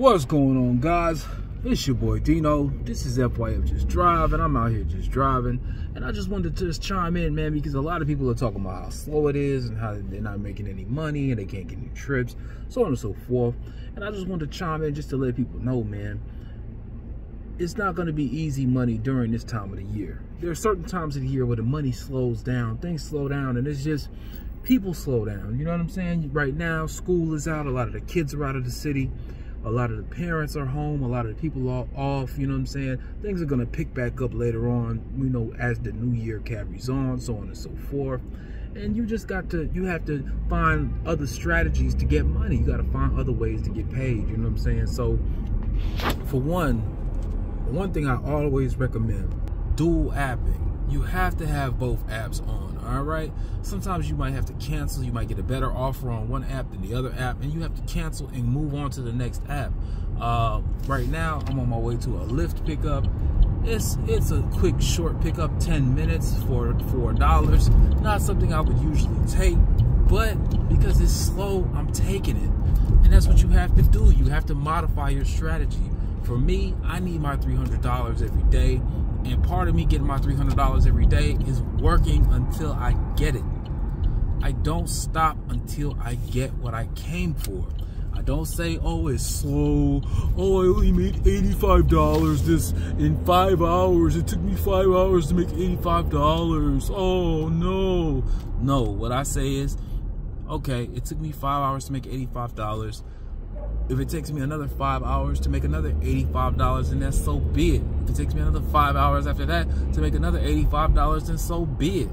What's going on, guys? It's your boy Dino. This is FYF Just Driving. I'm out here just driving. And I just wanted to just chime in, man, because a lot of people are talking about how slow it is and how they're not making any money and they can't get any trips, so on and so forth. And I just wanted to chime in just to let people know, man, it's not going to be easy money during this time of the year. There are certain times of the year where the money slows down, things slow down, and it's just people slow down. You know what I'm saying? Right now, school is out, a lot of the kids are out of the city a lot of the parents are home a lot of the people are off you know what i'm saying? Things are going to pick back up later on you know as the new year carries on so on and so forth. And you just got to you have to find other strategies to get money. You got to find other ways to get paid you know what i'm saying? So for one one thing i always recommend dual apping you have to have both apps on all right? Sometimes you might have to cancel. You might get a better offer on one app than the other app and you have to cancel and move on to the next app. Uh, right now i'm on my way to a Lyft pickup. It's it's a quick short pickup 10 minutes for four dollars. Not something i would usually take but because it's slow i'm taking it. And that's what you have to do. You have to modify your strategy. For me i need my $300 every day and part of me getting my $300 every day is working until I get it. I don't stop until I get what I came for. I don't say, oh, it's slow. Oh, I only made $85 this in five hours. It took me five hours to make $85. Oh, no. No, what I say is, okay, it took me five hours to make $85 if it takes me another five hours to make another $85, then that's so be it. If it takes me another five hours after that to make another $85, then so be it.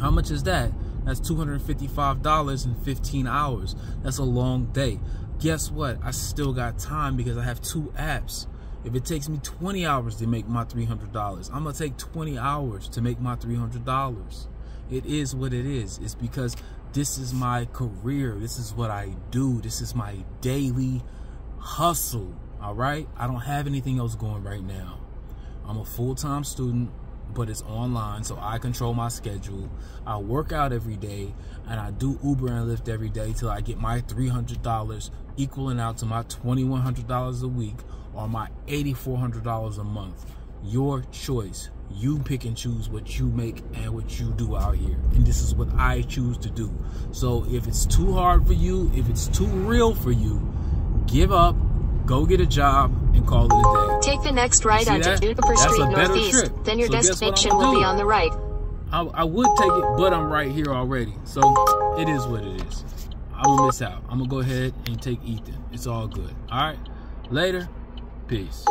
How much is that? That's $255 in 15 hours. That's a long day. Guess what? I still got time because I have two apps. If it takes me 20 hours to make my $300, I'm going to take 20 hours to make my $300. It is what it is. It's because this is my career. This is what I do. This is my daily hustle. All right. I don't have anything else going right now. I'm a full-time student, but it's online, so I control my schedule. I work out every day, and I do Uber and Lyft every day till I get my $300 equaling out to my $2,100 a week or my $8,400 a month. Your choice you pick and choose what you make and what you do out here. And this is what i choose to do. So if it's too hard for you if it's too real for you give up go get a job and call it a day. Take the next right onto juniper street northeast. trip. then your so destination will be on the right. I, I would take it but i'm right here already. So it is what it is. I'm gonna miss out. I'm gonna go ahead and take ethan. It's all good. All right? Later. Peace